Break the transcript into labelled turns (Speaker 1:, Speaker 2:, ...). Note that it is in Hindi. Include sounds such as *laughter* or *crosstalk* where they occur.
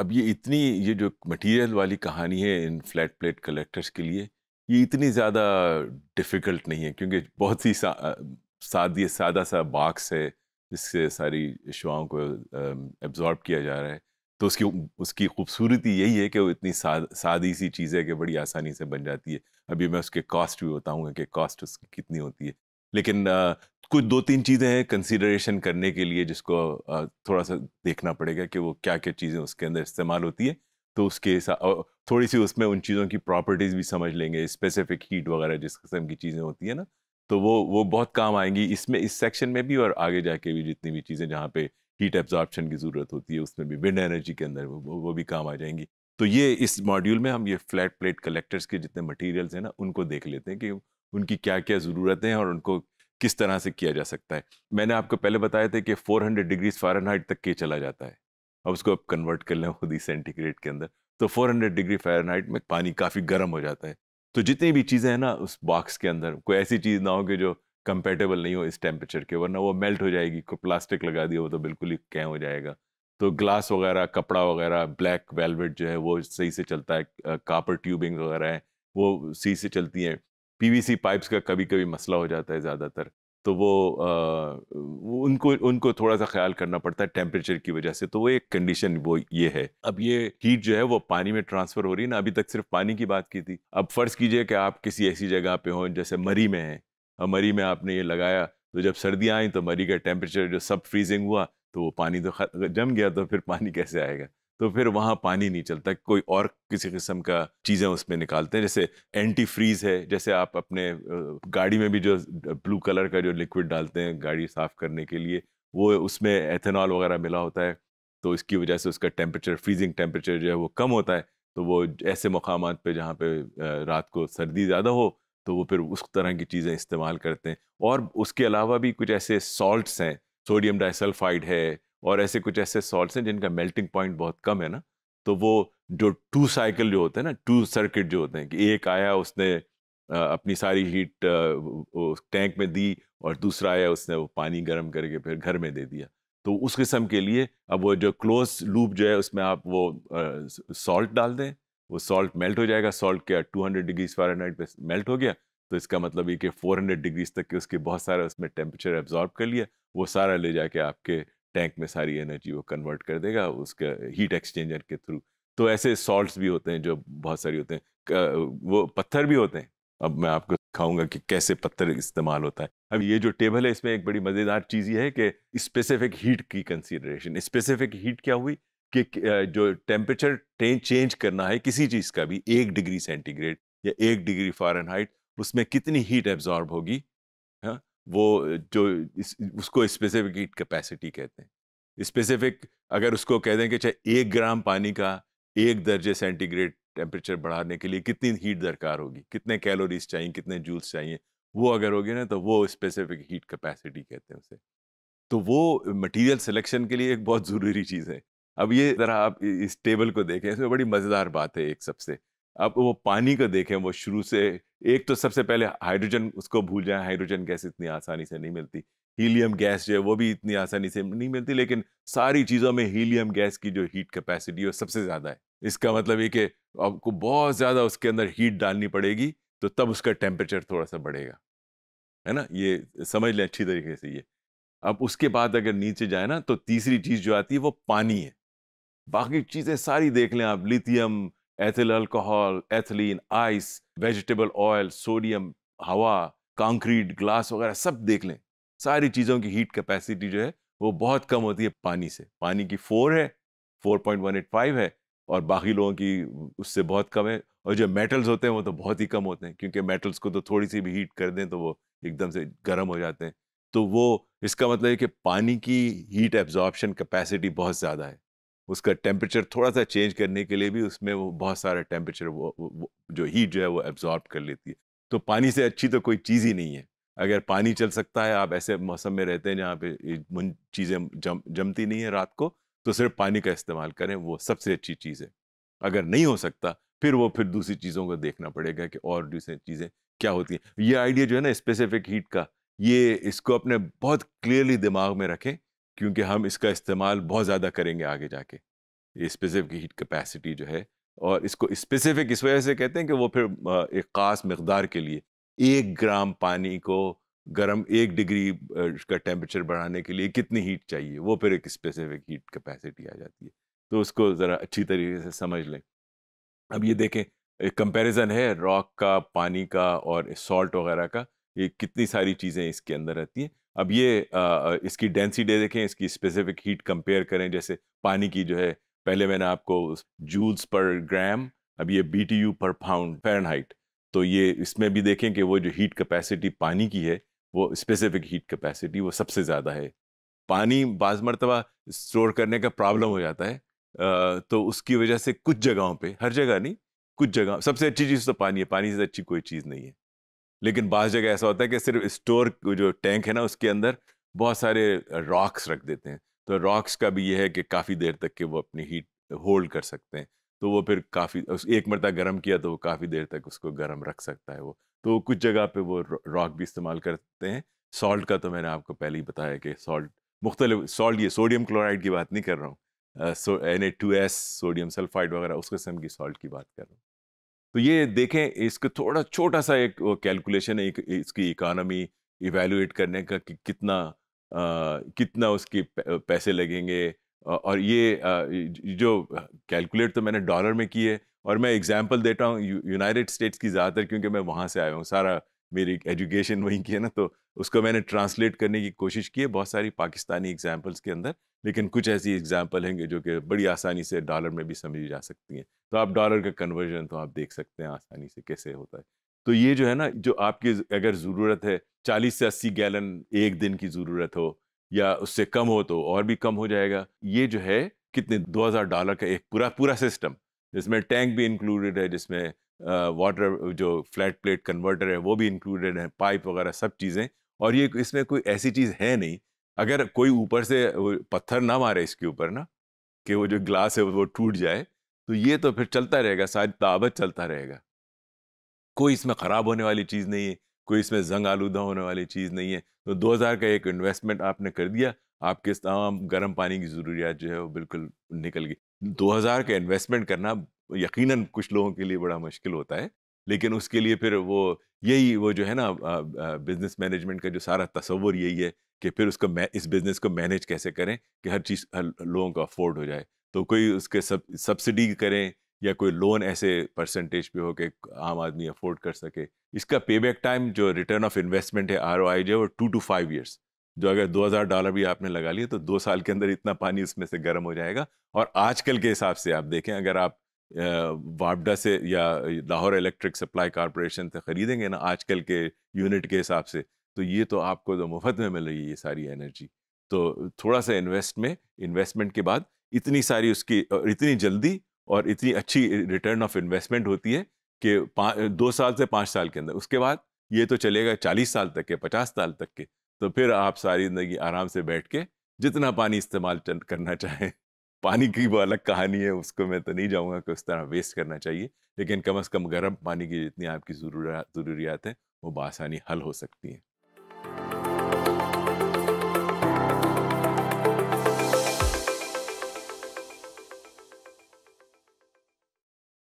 Speaker 1: अब ये इतनी, ये जो मटेरियल वाली कहानी है इन फ्लैट प्लेट कलेक्टर्स के लिए, ये इतनी ज़्यादा डिफ़िकल्ट नहीं है, क्योंकि बहुत ही सादी सादा सा बॉक्स है, जिससे सारी शुआओं को एब्जॉर्ब किया जा रहा है। तो उसकी उसकी खूबसूरती यही है कि वो इतनी सादी सी चीज़ है कि बड़ी आसानी से बन जाती है। अभी मैं उसके कॉस्ट भी बताऊँगा कि कॉस्ट उसकी कितनी होती है। लेकिन कुछ दो तीन चीज़ें हैं कंसिडरेशन करने के लिए जिसको थोड़ा सा देखना पड़ेगा कि वो क्या क्या चीज़ें उसके अंदर इस्तेमाल होती है। तो उसके हिसाब थोड़ी सी उसमें उन चीज़ों की प्रॉपर्टीज़ भी समझ लेंगे स्पेसिफिक हीट वगैरह जिस किस्म की चीज़ें होती है ना तो वो वो बहुत काम आएँगी इसमें, इस सेक्शन में भी और आगे जाके भी जितनी भी चीज़ें जहाँ पे हीट एब्जॉर्प्शन की ज़रूरत होती है, उसमें भी विंड एनर्जी के अंदर वो वो भी काम आ जाएँगी। तो ये इस मॉड्यूल में हम ये फ्लैट प्लेट कलेक्टर्स के जितने मटेरियल्स हैं ना, उनको देख लेते हैं कि उनकी क्या क्या ज़रूरतें हैं और उनको किस तरह से किया जा सकता है। मैंने आपको पहले बताया था कि 400 डिग्रीज फ़ारेनहाइट तक के चला जाता है। अब उसको आप कन्वर्ट कर लें खुद ही सेंटीग्रेड के अंदर। तो 400 डिग्री फ़ारेनहाइट में पानी काफ़ी गर्म हो जाता है। तो जितनी भी चीज़ें हैं ना उस बॉक्स के अंदर, कोई ऐसी चीज़ ना हो कि जो कंपेटेबल नहीं हो इस टेम्परेचर के, वरना वो मेल्ट हो जाएगी कोई प्लास्टिक लगा दिया वो तो बिल्कुल ही कैं हो जाएगा। तो ग्लास वगैरह, कपड़ा वगैरह, ब्लैक वेलवेट जो है वो सही से चलता है कापर ट्यूबिंग वगैरह है, वो सही से चलती हैं। पीवीसी पाइप्स का कभी कभी मसला हो जाता है ज़्यादातर। तो वो, आ, उनको उनको थोड़ा सा ख्याल करना पड़ता है टेम्परेचर की वजह से तो वो एक कंडीशन वो ये है। अब ये हीट जो है वो पानी में ट्रांसफ़र हो रही है ना अभी तक सिर्फ़ पानी की बात की थी। अब फ़र्ज़ कीजिए कि आप किसी ऐसी जगह पे हों जैसे मरी में हैं मरी में आपने ये लगाया तो जब सर्दियाँ आई तो मरी का टेम्परेचर जो सब फ्रीजिंग हुआ तो वो पानी तो जम गया तो फिर पानी कैसे आएगा? तो फिर वहाँ पानी नहीं चलता। कोई और किसी किस्म का चीज़ें उसमें निकालते हैं। जैसे एंटी फ्रीज है, जैसे आप अपने गाड़ी में भी जो ब्लू कलर का जो लिक्विड डालते हैं गाड़ी साफ़ करने के लिए, वो उसमें एथेनॉल वगैरह मिला होता है। तो इसकी वजह से उसका टेम्परेचर फ्रीजिंग टेम्परेचर जो है वो कम होता है। तो वो ऐसे मकाम पर जहाँ पर रात को सर्दी ज़्यादा हो तो वो फिर उस तरह की चीज़ें इस्तेमाल करते हैं। और उसके अलावा भी कुछ ऐसे सॉल्ट्स हैं। सोडियम डाइसल्फाइड है और ऐसे कुछ ऐसे सॉल्ट्स हैं जिनका मेल्टिंग पॉइंट बहुत कम है ना तो वो जो टू साइकिल जो होते हैं ना टू सर्किट जो होते हैं कि एक आया, उसने अपनी सारी हीट टैंक में दी और दूसरा आया, उसने वो पानी गर्म करके फिर घर में दे दिया। तो उस किस्म के लिए अब वो जो क्लोज लूप जो है, उसमें आप वो सॉल्ट डाल दें, वो सॉल्ट मेल्ट हो जाएगा। सॉल्ट क्या 200 डिग्रीज फ़ारेनहाइट पे मेल्ट हो गया तो इसका मतलब ये कि 400 डिग्रीज तक के उसके बहुत सारा उसमें टेम्परेचर एब्जॉर्ब कर लिया, वो सारा ले जाके आपके टैंक में सारी एनर्जी वो कन्वर्ट कर देगा उसके हीट एक्सचेंजर के थ्रू। तो ऐसे सॉल्ट्स भी होते हैं जो बहुत सारी होते हैं। वो पत्थर भी होते हैं। अब मैं आपको दिखाऊँगा कि कैसे पत्थर इस्तेमाल होता है। अब ये जो टेबल है, इसमें एक बड़ी मज़ेदार चीज़ ये है कि स्पेसिफिक हीट की कंसीडरेशन स्पेसिफिक हीट क्या हुई कि जो टेम्परेचर चेंज करना है किसी चीज़ का भी, एक डिग्री सेंटीग्रेड या एक डिग्री फ़ारेनहाइट उसमें कितनी हीट एब्जॉर्ब होगी? वो जो इस, उसको स्पेसिफिक हीट कैपेसिटी कहते हैं। स्पेसिफिक अगर उसको कह दें कि चाहे एक ग्राम पानी का एक दर्जे सेंटीग्रेड टेम्परेचर बढ़ाने के लिए कितनी हीट दरकार होगी कितने कैलोरीज चाहिए कितने जूल्स चाहिए वो अगर होगी ना तो वो स्पेसिफिक हीट कैपेसिटी कहते हैं उसे। तो वो मटेरियल सिलेक्शन के लिए एक बहुत *laughs* ज़रूरी चीज़ है। अब ये ज़रा आप इस टेबल को देखें इसमें बड़ी मज़ेदार बात है एक सबसे। अब वो पानी को देखें, वो शुरू से एक तो सबसे पहले हाइड्रोजन, उसको भूल जाए, हाइड्रोजन गैस इतनी आसानी से नहीं मिलती। हीलियम गैस जो है, वो भी इतनी आसानी से नहीं मिलती, लेकिन सारी चीज़ों में हीलियम गैस की जो हीट कैपेसिटी है सबसे ज़्यादा है। इसका मतलब ये कि आपको बहुत ज़्यादा उसके अंदर हीट डालनी पड़ेगी तो तब उसका टेम्परेचर थोड़ा सा बढ़ेगा। है ना? ये समझ लें अच्छी तरीके से ये। अब उसके बाद अगर नीचे जाए ना तो तीसरी चीज़ जो आती है, वो पानी है। बाकी चीज़ें सारी देख लें आप, lithium ethyl alcohol ethylene ice vegetable oil sodium हवा कंक्रीट ग्लास वगैरह सब देख लें। सारी चीज़ों की हीट कैपेसिटी जो है, वो बहुत कम होती है पानी से। पानी की फोर है four point one eight five है और बाकी लोगों की उससे बहुत कम है। और जो मेटल्स होते हैं, वो तो बहुत ही कम होते हैं, क्योंकि मेटल्स को तो थोड़ी सी भी हीट कर दें तो वो एकदम से गर्म हो जाते हैं। तो वो, इसका मतलब है कि पानी की हीट एब्जॉर्प्शन कैपेसिटी बहुत ज़्यादा है। उसका टेम्परेचर थोड़ा सा चेंज करने के लिए भी उसमें वो बहुत सारा टेम्परेचर वो, वो जो हीट जो है वो एब्जॉर्ब कर लेती है। तो पानी से अच्छी तो कोई चीज़ ही नहीं है। अगर पानी चल सकता है आप ऐसे मौसम में रहते हैं जहाँ पे चीज़ें जम जमती नहीं है रात को तो सिर्फ़ पानी का इस्तेमाल करें वो सबसे अच्छी चीज़ है। अगर नहीं हो सकता फिर वो फिर दूसरी चीज़ों को देखना पड़ेगा कि और दूसरी चीज़ें क्या होती हैं। ये आइडिया जो है ना स्पेसिफिक हीट का ये इसको अपने बहुत क्लियरली दिमाग में रखें क्योंकि हम इसका इस्तेमाल बहुत ज़्यादा करेंगे आगे जाके। ये स्पेसिफिक हीट कैपेसिटी जो है और इसको स्पेसिफिक इस वजह से कहते हैं कि वो फिर एक ख़ास मकदार के लिए, एक ग्राम पानी को गर्म एक डिग्री का टेम्परेचर बढ़ाने के लिए कितनी हीट चाहिए? वो फिर एक स्पेसिफिक हीट कैपेसिटी आ जाती है। तो उसको ज़रा अच्छी तरीके से समझ लें। अब ये देखें, एक कंपैरिजन है रॉक का, पानी का और सॉल्ट वगैरह का, ये कितनी सारी चीज़ें इसके अंदर रहती हैं। अब ये आ, इसकी डेंसिटी देखें इसकी स्पेसिफिक हीट कंपेयर करें जैसे पानी की जो है पहले मैंने आपको जूल्स पर ग्राम अब ये B T U per pound Fahrenheit तो ये इसमें भी देखें कि वो जो हीट कैपेसिटी पानी की है वो स्पेसिफिक हीट कैपेसिटी वो सबसे ज़्यादा है। पानी बाज़ मरतबा स्टोर करने का प्रॉब्लम हो जाता है आ, तो उसकी वजह से कुछ जगहों पे हर जगह नहीं कुछ जगह सबसे अच्छी चीज़ तो पानी है पानी से अच्छी कोई चीज़ नहीं है। लेकिन बाज़ जगह ऐसा होता है कि सिर्फ़ स्टोर जो टैंक है ना उसके अंदर बहुत सारे रॉक्स रख देते हैं। तो रॉक्स का भी ये है कि काफ़ी देर तक के वो अपनी हीट होल्ड कर सकते हैं। तो वो फिर काफ़ी एक मरता गर्म किया तो वो काफ़ी देर तक उसको गर्म रख सकता है वो। तो कुछ जगह पे वो रॉक भी इस्तेमाल करते हैं। सॉल्ट का तो मैंने आपको पहले ही बताया कि सॉल्ट मुख्तलिफ़ सॉल्ट ये सोडियम क्लोराइड की बात नहीं कर रहा हूँ। N A two S sodium sulphide वगैरह उस किस्म की सॉल्ट की बात कर रहा हूँ। तो ये देखें इसको थोड़ा छोटा सा एक कैलकुलेशन है इसकी इकानमी इवेलुएट करने का कि कितना आ, कितना उसके पैसे लगेंगे। और ये जो कैलकुलेट तो मैंने डॉलर में की है और मैं एग्जांपल देता हूँ यूनाइटेड स्टेट्स की ज़्यादातर क्योंकि मैं वहाँ से आया हूँ सारा मेरी एजुकेशन वहीं की है ना तो उसको मैंने ट्रांसलेट करने की कोशिश की है बहुत सारी पाकिस्तानी एग्जाम्पल्स के अंदर, लेकिन कुछ ऐसी एग्ज़ाम्पल हैं जो कि बड़ी आसानी से डॉलर में भी समझी जा सकती हैं। तो आप डॉलर का कन्वर्जन तो आप देख सकते हैं आसानी से कैसे होता है। तो ये जो है ना, जो आपकी अगर ज़रूरत है, चालीस से अस्सी गैलन एक दिन की ज़रूरत हो या उससे कम हो तो और भी कम हो जाएगा। ये जो है, कितने 2000 डॉलर का एक पूरा पूरा सिस्टम, जिसमें टैंक भी इंक्लूडेड है, जिसमें वाटर जो फ्लैट प्लेट कन्वर्टर है, वो भी इंक्लूडेड है पाइप वगैरह सब चीज़ें। और ये इसमें कोई ऐसी चीज़ है नहीं। अगर कोई ऊपर से पत्थर ना मारे इसके ऊपर ना, कि वो जो ग्लास है वो टूट जाए तो ये तो फिर चलता रहेगा, शायद ताबत चलता रहेगा। कोई इसमें ख़राब होने वाली चीज़ नहीं है, कोई इसमें जंग आलूदा होने वाली चीज़ नहीं है। तो 2000 का एक इन्वेस्टमेंट आपने कर दिया, आपके तमाम गर्म पानी की ज़रूरियात जो है वो बिल्कुल निकल गई। 2000 का इन्वेस्टमेंट करना यकीनन कुछ लोगों के लिए बड़ा मुश्किल होता है, लेकिन उसके लिए फिर वो यही वो जो है ना बिज़नेस मैनेजमेंट का जो सारा तस्वुर यही है कि फिर उसको इस बिज़नेस को मैनेज कैसे करें कि हर चीज़, हर लोगों को अफोर्ड हो जाए। तो कोई उसके सब सब्सिडी करें या कोई लोन ऐसे परसेंटेज पे हो कि आम आदमी अफोर्ड कर सके। इसका पे बैक टाइम जो रिटर्न ऑफ़ इन्वेस्टमेंट है आरओआई जो है वो टू टू फाइव ईयर्स जो अगर 2000 डॉलर भी आपने लगा लिए तो दो साल के अंदर इतना पानी उसमें से गर्म हो जाएगा। और आजकल के हिसाब से आप देखें, अगर आप वापडा से या लाहौर इलेक्ट्रिक सप्लाई कॉरपोरेशन से ख़रीदेंगे ना आजकल के यूनिट के हिसाब से तो ये तो आपको तो मुफ़्त में मिल रही है ये सारी एनर्जी। तो थोड़ा सा इन्वेस्ट में, इन्वेस्टमेंट के बाद इतनी सारी उसकी इतनी जल्दी और इतनी अच्छी रिटर्न ऑफ़ इन्वेस्टमेंट होती है कि दो साल से पाँच साल के अंदर। उसके बाद ये तो चलेगा चालीस साल तक के, पचास साल तक के तो फिर आप सारी ज़िंदगी आराम से बैठ के जितना पानी इस्तेमाल करना *laughs* चाहें पानी की वो अलग कहानी है, उसको मैं तो नहीं जाऊँगा कि उस तरह वेस्ट करना चाहिए। लेकिन कम अज़ कम गर्म पानी की जितनी आपकी ज़रूरत ज़रूरियात हैं, वो बसानी हल हो सकती हैं।